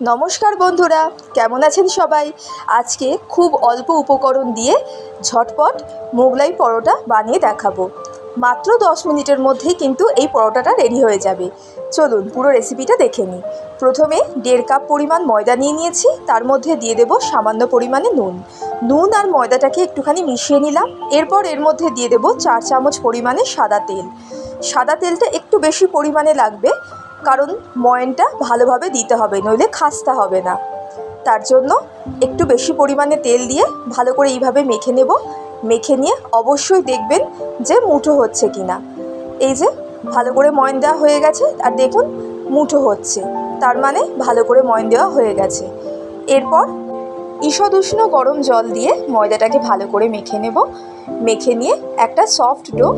নমস্কার বন্ধুরা, কেমন আছেন সবাই? আজকে খুব অল্প উপকরণ দিয়ে ঝটপট মোগলাই পরোটা বানিয়ে দেখাবো। মাত্র দশ মিনিটের মধ্যেই কিন্তু এই পরোটাটা রেডি হয়ে যাবে। চলুন পুরো রেসিপিটা দেখে নিই। প্রথমে দেড় কাপ পরিমাণ ময়দা নিয়ে নিয়েছি, তার মধ্যে দিয়ে দেবো সামান্য পরিমাণে নুন। নুন আর ময়দাটাকে একটুখানি মিশিয়ে নিলাম, এরপর এর মধ্যে দিয়ে দেবো চার চামচ পরিমাণে সাদা তেল। সাদা তেলটা একটু বেশি পরিমাণে লাগবে কারণ ময়নটা ভালোভাবে দিতে হবে, নইলে খাস্তা হবে না। তার জন্য একটু বেশি পরিমাণে তেল দিয়ে ভালো করে এইভাবে মেখে নেব। মেখে নিয়ে অবশ্যই দেখবেন যে মুঠো হচ্ছে কি না এই যে ভালো করে ময়ন দেওয়া হয়ে গেছে, আর দেখুন মুঠো হচ্ছে। তার মানে ভালো করে ময়ন দেওয়া হয়ে গেছে। এরপর ঈষদ উষ্ণ গরম জল দিয়ে ময়দাটাকে ভালো করে মেখে নেব। মেখে নিয়ে একটা সফট ডো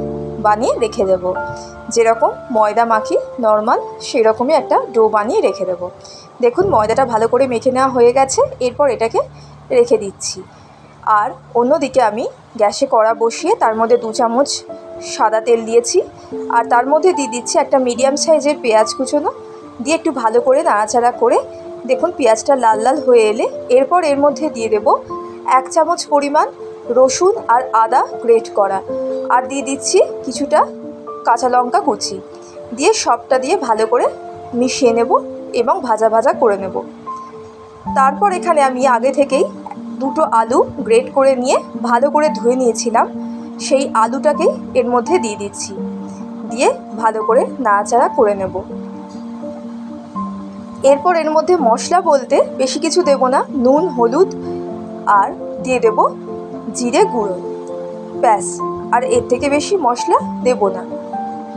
বানিয়ে রেখে দেব। যেরকম ময়দা মাখি নর্মাল, সেরকমই একটা ডো বানিয়ে রেখে দেব। দেখুন, ময়দাটা ভালো করে মেখে নেওয়া হয়ে গেছে। এরপর এটাকে রেখে দিচ্ছি। আর অন্যদিকে আমি গ্যাসে কড়া বসিয়ে তার মধ্যে দু চামচ সাদা তেল দিয়েছি। আর তার মধ্যে দিয়ে দিচ্ছি একটা মিডিয়াম সাইজের পেঁয়াজ কুচোনো। দিয়ে একটু ভালো করে নাড়াচাড়া করে দেখুন, পেঁয়াজটা লাল লাল হয়ে এলে এরপর এর মধ্যে দিয়ে দেব এক চামচ পরিমাণ রসুন আর আদা গ্রেট করা। আর দিয়ে দিচ্ছি কিছুটা কাঁচা লঙ্কা কুচি। দিয়ে সবটা দিয়ে ভালো করে মিশিয়ে নেব এবং ভাজা ভাজা করে নেব। তারপর এখানে আমি আগে থেকেই দুটো আলু গ্রেট করে নিয়ে ভালো করে ধুয়ে নিয়েছিলাম। সেই আলুটাকেই এর মধ্যে দিয়ে দিচ্ছি। দিয়ে ভালো করে নাড়াচাড়া করে নেব। এরপর এর মধ্যে মশলা বলতে বেশি কিছু দেব না। নুন, হলুদ আর দিয়ে দেব জিরে গুঁড়ো। ব্যাস, আর এর থেকে বেশি মশলা দেব না।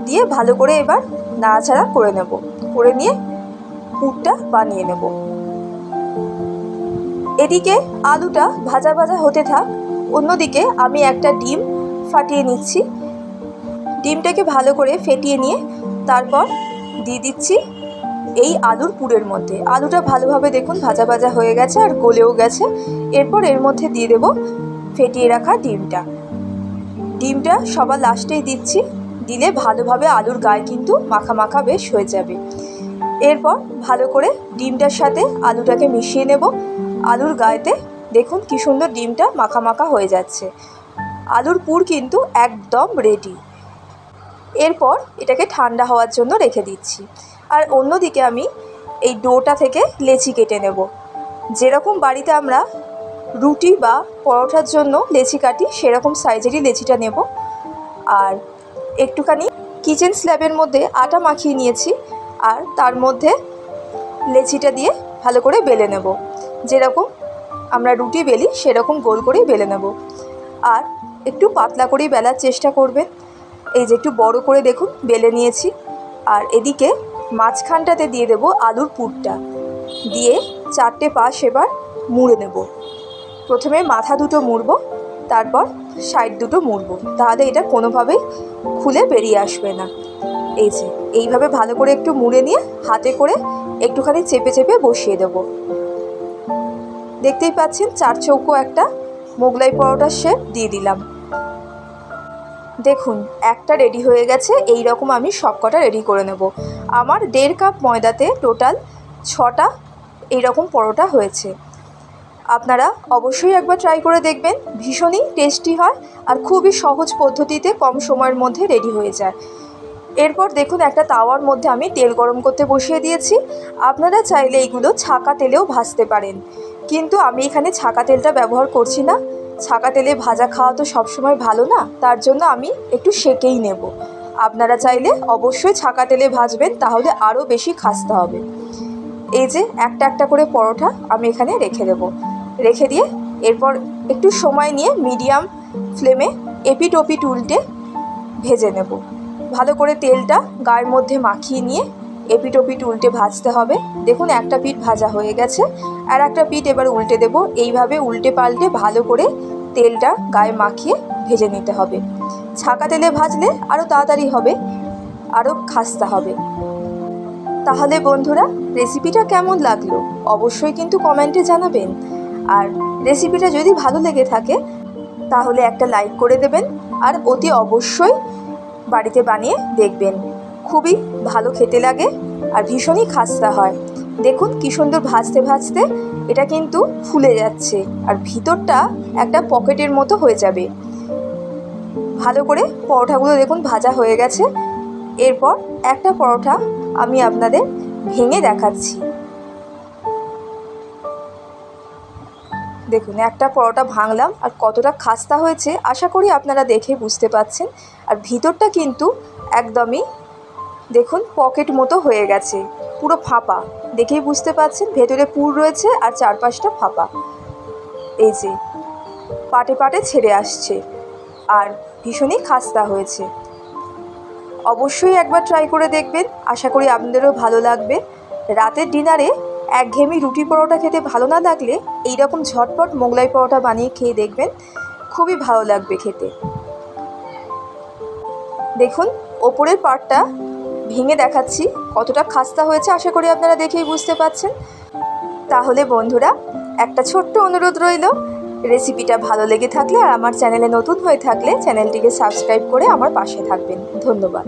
দিয়ে ভালো করে এবার নাড়াচাড়া করে নেব। করে নিয়ে পুরটা বানিয়ে নেব। এদিকে আলুটা ভাজা ভাজা হতে থাক, অন্যদিকে আমি একটা ডিম ফাটিয়ে নিচ্ছি। ডিমটাকে ভালো করে ফেটিয়ে নিয়ে তারপর দিয়ে দিচ্ছি এই আলুর পুরের মধ্যে। আলুটা ভালোভাবে দেখুন ভাজা ভাজা হয়ে গেছে আর গলেও গেছে। এরপর এর মধ্যে দিয়ে দেব ফেটিয়ে রাখা ডিমটা। ডিমটা সবার লাস্টেই দিচ্ছি। দিলে ভালোভাবে আলুর গায়ে কিন্তু মাখা মাখা বেশ হয়ে যাবে। এরপর ভালো করে ডিমটার সাথে আলুটাকে মিশিয়ে নেব। আলুর গায়েতে দেখুন কি সুন্দর ডিমটা মাখা মাখা হয়ে যাচ্ছে। আলুর পুর কিন্তু একদম রেডি এরপর এটাকে ঠান্ডা হওয়ার জন্য রেখে দিচ্ছি। আর অন্যদিকে আমি এই ডোটা থেকে লেচি কেটে নেব। যেরকম বাড়িতে আমরা রুটি বা পরোটার জন্য লেচি কাটি, সেরকম সাইজেরই লেচিটা নেব। আর একটুখানি কিচেন স্ল্যাবের মধ্যে আটা মাখিয়ে নিয়েছি আর তার মধ্যে লেচিটা দিয়ে ভালো করে বেলে নেব। যেরকম আমরা রুটি বেলি, সেরকম গোল করেই বেলে নেব। আর একটু পাতলা করেই বেলার চেষ্টা করবেন। এই যে একটু বড় করে দেখুন, বেলে নিয়েছি। আর এদিকে মাঝখানটাতে দিয়ে দেব আলুর পুরটা। দিয়ে চারটে পাশ এবার মুড়ে নেব। প্রথমে মাথা দুটো মুড়ব, তারপর সাইড দুটো মুড়ব। তাহলে এটা কোনোভাবেই খুলে বেরিয়ে আসবে না। এই যে, এইভাবে ভালো করে একটু মুড়ে নিয়ে হাতে করে একটুখানি চেপে চেপে বসিয়ে দেব। দেখতেই পাচ্ছেন চার চৌকো একটা মোগলাই পরোটার শেপ দিয়ে দিলাম। দেখুন, একটা রেডি হয়ে গেছে এই রকম আমি সব কটা রেডি করে নেব। আমার দেড় কাপ ময়দাতে টোটাল ছটা এইরকম পরোটা হয়েছে। আপনারা অবশ্যই একবার ট্রাই করে দেখবেন। ভীষণই টেস্টি হয় আর খুবই সহজ পদ্ধতিতে কম সময়ের মধ্যে রেডি হয়ে যায়। এরপর দেখুন একটা তাওয়ার মধ্যে আমি তেল গরম করতে বসিয়ে দিয়েছি। আপনারা চাইলে এইগুলো ছাকা তেলেও ভাজতে পারেন। কিন্তু আমি এখানে ছাকা তেলটা ব্যবহার করছি না। ছাকা তেলে ভাজা খাওয়া তো সবসময় ভালো না, তার জন্য আমি একটু সেকেই নেব। আপনারা চাইলে অবশ্যই ছাকা তেলে ভাজবেন, তাহলে আরও বেশি খাসতে হবে। এই যে একটা একটা করে পরোটা আমি এখানে রেখে দেবো। রেখে দিয়ে এরপর একটু সময় নিয়ে মিডিয়াম ফ্লেমে এপিট ওপিট উল্টে ভেজে নেব। ভালো করে তেলটা গায়ের মধ্যে মাখিয়ে নিয়ে এপিট ওপিট উল্টে ভাজতে হবে। দেখুন, একটা পিঠ ভাজা হয়ে গেছে। আর একটা পিঠ এবার উল্টে দেব। এইভাবে উল্টে পাল্টে ভালো করে তেলটা গায়ে মাখিয়ে ভেজে নিতে হবে। ছাকা তেলে ভাজলে আরও তাড়াতাড়ি হবে আরও খাস্তা হবে। তাহলে বন্ধুরা রেসিপিটা কেমন লাগল? অবশ্যই কিন্তু কমেন্টে জানাবেন। আর রেসিপিটা যদি ভালো লেগে থাকে, তাহলে একটা লাইক করে দেবেন আর অতি অবশ্যই বাড়িতে বানিয়ে দেখবেন। খুবই ভালো খেতে লাগে আর ভীষণই খাস্তা হয়। দেখুন কী সুন্দর ভাজতে ভাজতে এটা কিন্তু ফুলে যাচ্ছে আর ভিতরটা একটা পকেটের মতো হয়ে যাবে। ভালো করে পরোঠাগুলো দেখুন ভাজা হয়ে গেছে। এরপর একটা পরোঠা আমি আপনাদের ভেঙে দেখাচ্ছি। দেখুন, একটা পরোটা ভাঙলাম আর কতটা খাস্তা হয়েছে আশা করি আপনারা দেখে বুঝতে পাচ্ছেন আর ভিতরটা কিন্তু একদমই, দেখুন, পকেট মতো হয়ে গেছে, পুরো ফাঁপা। দেখেই বুঝতে পাচ্ছেন ভেতরে পুর রয়েছে আর চারপাশটা ফাঁপা। এই যে, পাটে পাটে ছেড়ে আসছে আর ভীষণই খাস্তা হয়েছে। অবশ্যই একবার ট্রাই করে দেখবেন। আশা করি আপনাদেরও ভালো লাগবে। রাতের ডিনারে একঘেয়েমি রুটি পরোটা খেতে ভালো না লাগলে এই রকম ঝটপট মোগলাই পরোটা বানিয়ে খেয়ে দেখবেন খুবই ভালো লাগবে খেতে। দেখুন, ওপরের পার্টটা ভেঙে দেখাচ্ছি কতটা খাস্তা হয়েছে আশা করি আপনারা দেখেই বুঝতে পাচ্ছেন তাহলে বন্ধুরা, একটা ছোট্ট অনুরোধ রইল, রেসিপিটা ভালো লেগে থাকলে আর আমার চ্যানেলে নতুন হয়ে থাকলে চ্যানেলটিকে সাবস্ক্রাইব করে আমার পাশে থাকবেন। ধন্যবাদ।